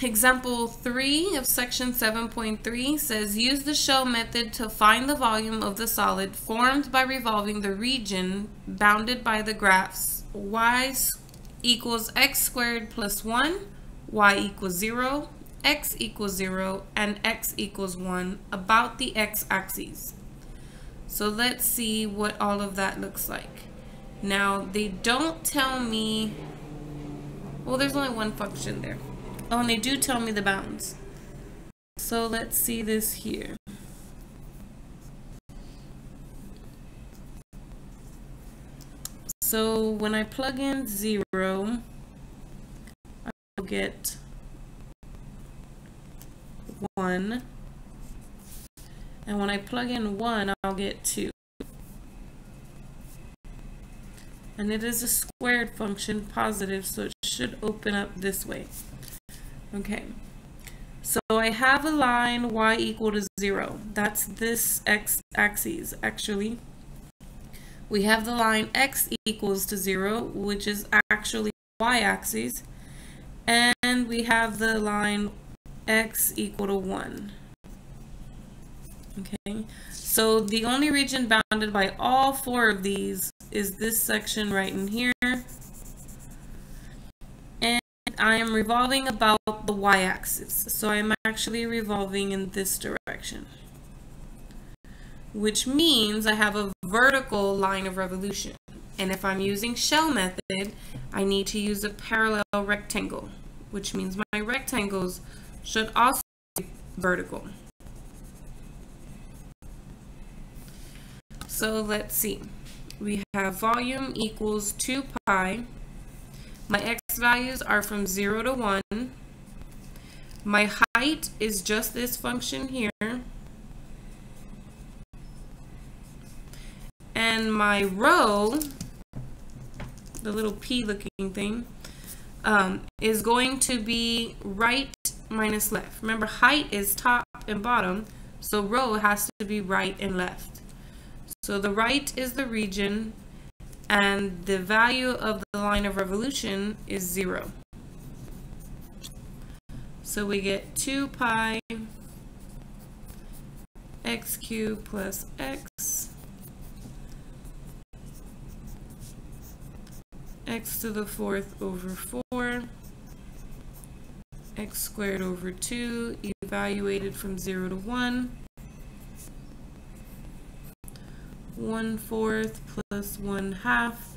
Example 3 of section 7.3 says use the shell method to find the volume of the solid formed by revolving the region bounded by the graphs y equals x squared plus 1, y equals 0, x equals 0, and x equals 1 about the x-axis. So let's see what all of that looks like. Now, they don't tell me, well, there's only one function there. Oh, and they do tell me the bounds. So let's see this here. So when I plug in 0, I'll get 1. And when I plug in 1, I'll get 2. And it is a squared function, positive, so it should open up this way. Okay, so I have a line y equal to 0. That's this x-axis, actually. We have the line x equals to 0, which is actually y-axis. And we have the line x equal to 1. Okay, so the only region bounded by all four of these is this section right in here. And I am revolving about the y-axis. So I'm actually revolving in this direction. Which means I have a vertical line of revolution. And if I'm using shell method, I need to use a parallel rectangle, which means my rectangles should also be vertical. So let's see. We have volume equals 2 pi. My x values are from 0 to 1. My height is just this function here. And my rho, the little p looking thing, um, is going to be right minus left. Remember, height is top and bottom, so rho has to be right and left. So the right is the region, and the value of the line of revolution is 0. So we get 2 pi x cubed plus x x to the fourth over 4 x squared over 2 evaluated from 0 to 1 1 fourth plus 1 half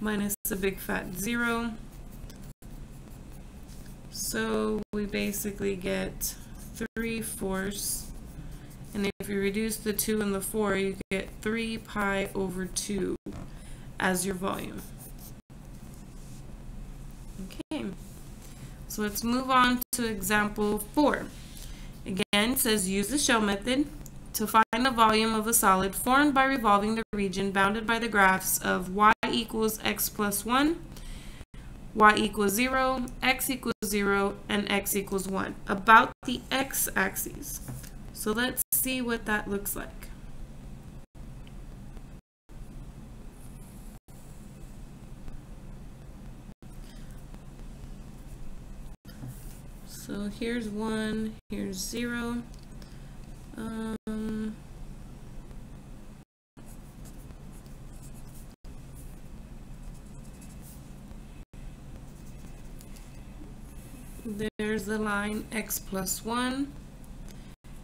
minus a big fat 0 so we basically get 3 fourths. And if you reduce the 2 and the 4 you get 3 pi over 2 as your volume. Okay. So let's move on to example 4. Again, it says use the shell method to find the volume of a solid formed by revolving the region bounded by the graphs of y equals x plus 1, y equals 0, x equals 0, and x equals 1 about the x-axis. So let's see what that looks like. So here's one, here's zero. Um, there's the line x plus 1.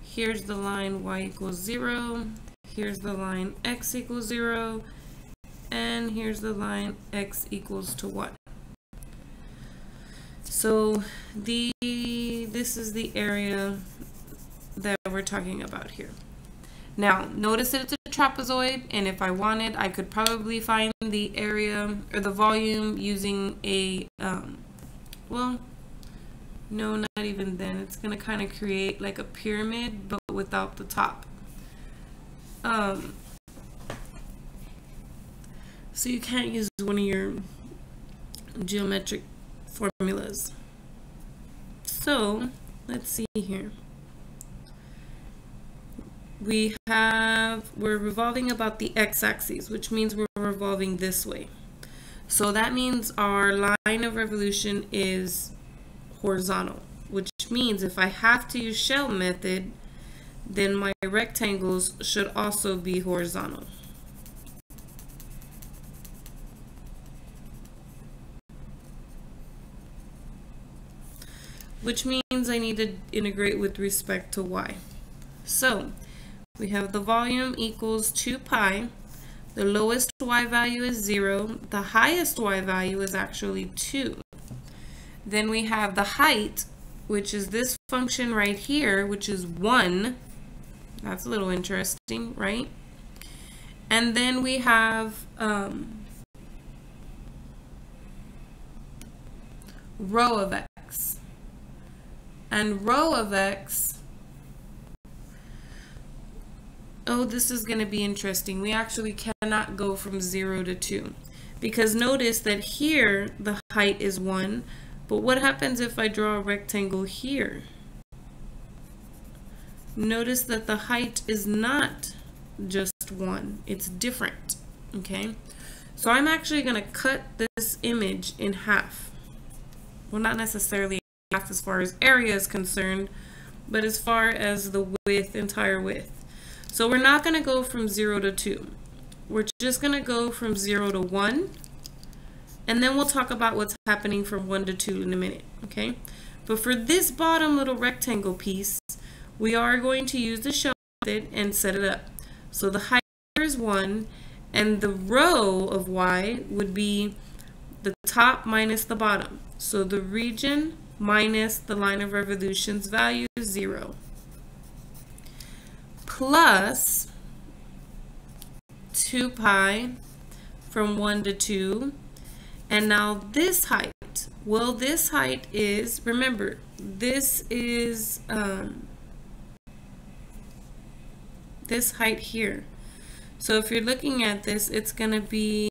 Here's the line y equals 0. Here's the line x equals 0. And here's the line x equals to 1. So the this is the area that we're talking about here. Now, notice that it's a trapezoid, and if I wanted, I could probably find the area or the volume using a, um, well, no, not even then. It's going to kind of create like a pyramid, but without the top. Um, so you can't use one of your geometric formulas. So let's see here. We have, we're revolving about the x-axis, which means we're revolving this way. So that means our line of revolution is horizontal, which means if I have to use shell method, then my rectangles should also be horizontal. Which means I need to integrate with respect to y. So we have the volume equals 2 pi. The lowest y value is 0. The highest y value is actually 2. Then we have the height, which is this function right here, which is 1. That's a little interesting, right? And then we have um, rho of x. And rho of x, oh, this is going to be interesting. We actually cannot go from 0 to 2. Because notice that here the height is 1, but what happens if I draw a rectangle here? Notice that the height is not just one, it's different, okay? So I'm actually gonna cut this image in half. Well, not necessarily half as far as area is concerned, but as far as the width, entire width. So we're not gonna go from zero to two. We're just gonna go from zero to one, and then we'll talk about what's happening from 1 to 2 in a minute, okay? But for this bottom little rectangle piece, we are going to use the shell method and set it up. So the height is 1, and the rho of y would be the top minus the bottom. So the region minus the line of revolutions value is 0. Plus 2 pi from 1 to 2 and now this height, well, this height is, remember, this is um, this height here. So if you're looking at this, it's going to be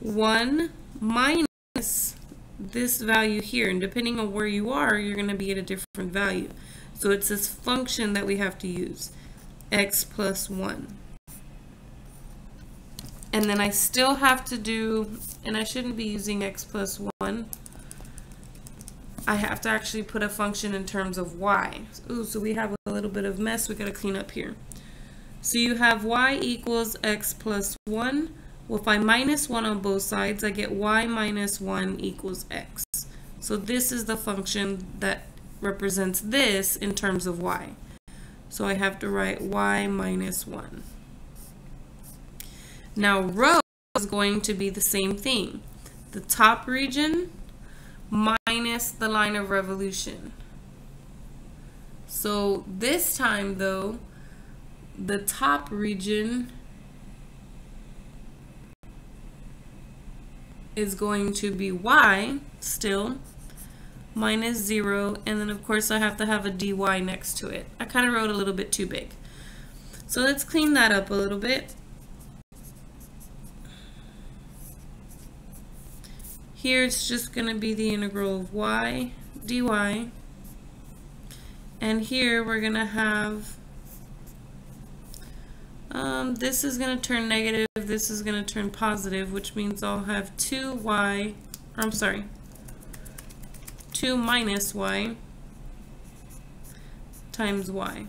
1 minus this value here. And depending on where you are, you're going to be at a different value. So it's this function that we have to use, x plus 1 and then I still have to do, and I shouldn't be using x plus 1. I have to actually put a function in terms of y. Ooh, so we have a little bit of mess we got to clean up here. So you have y equals x plus 1. Well, if I minus 1 on both sides, I get y minus 1 equals x. So this is the function that represents this in terms of y. So I have to write y minus 1. Now rho is going to be the same thing. The top region minus the line of revolution. So this time though, the top region is going to be y still minus 0 and then of course I have to have a dy next to it. I kind of wrote a little bit too big. So let's clean that up a little bit. Here it's just going to be the integral of y dy. And here we're going to have, um, this is going to turn negative, this is going to turn positive, which means I'll have 2y, or I'm sorry, 2 minus y times y.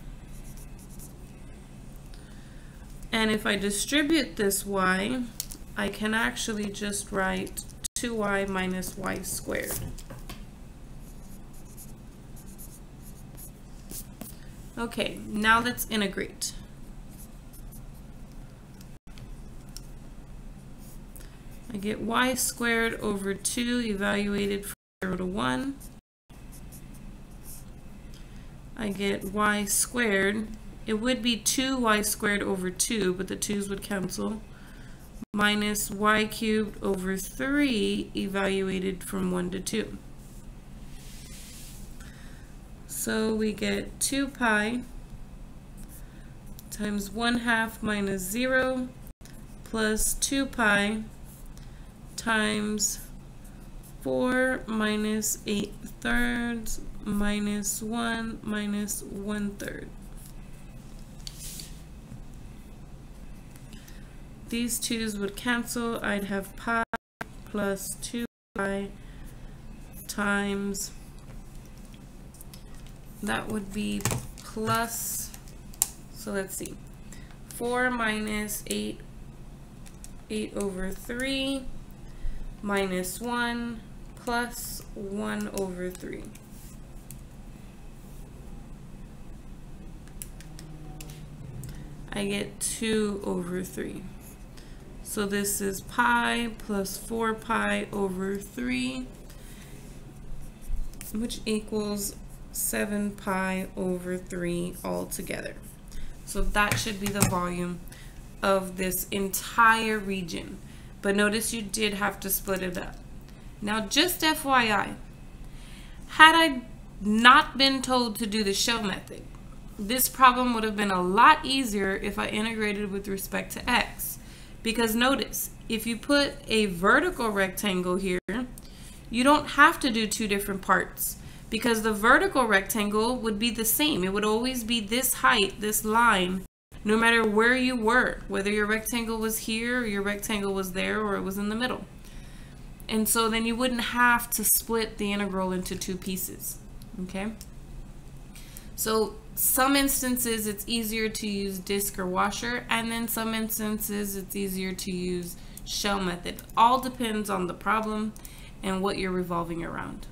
And if I distribute this y, I can actually just write 2y minus y squared. Okay, now let's integrate. I get y squared over 2 evaluated 0 to 1. I get y squared. It would be 2y squared over 2, but the 2's would cancel minus y cubed over 3 evaluated from 1 to 2. So we get 2 pi times 1 half minus 0 plus 2 pi times 4 minus 8 thirds minus 1 minus 1 third. these twos would cancel, I'd have pi plus 2 pi times that would be plus, so let's see, 4 minus 8, 8 over 3 minus 1 plus 1 over 3. I get 2 over 3. So this is pi plus 4 pi over 3, which equals 7 pi over 3 altogether. So that should be the volume of this entire region. But notice you did have to split it up. Now just FYI, had I not been told to do the shell method, this problem would have been a lot easier if I integrated with respect to x. Because notice, if you put a vertical rectangle here, you don't have to do two different parts because the vertical rectangle would be the same. It would always be this height, this line, no matter where you were, whether your rectangle was here or your rectangle was there or it was in the middle. And so then you wouldn't have to split the integral into two pieces, okay? So some instances it's easier to use disc or washer and then some instances it's easier to use shell method. All depends on the problem and what you're revolving around.